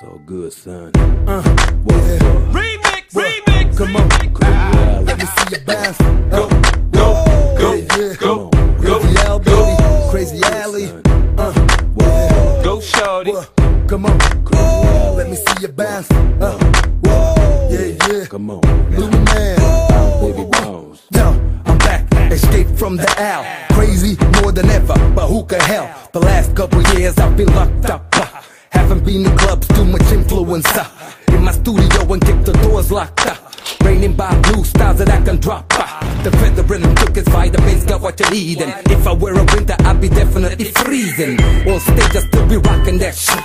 So good, son. Uh, What's yeah. up? Remix, What? remix, Come on. Crazy Let me see you bounce. Go, Uh, go, go, yeah, yeah. go, Come go, Crazy Al, go, baby. Crazy Alley. Son. Uh, What's up? go, shorty. what? Come on. Crazy Alley. Let me see you bounce. Uh, what? Yeah, yeah. Come on. Blue man. Bounce, baby, bounce. Yo, I'm back, escape from the owl. Crazy more than ever, but who can help? The last couple years I've been locked up. uh, haven't been in clubs, too much influence. uh, in my studio and keep the doors locked up. Raining by blue stars that I can drop. uh, the veteran took his vitamins, got what you need. And if I were a winter, I'd be definitely freezing. On stage, I still be rocking that shit.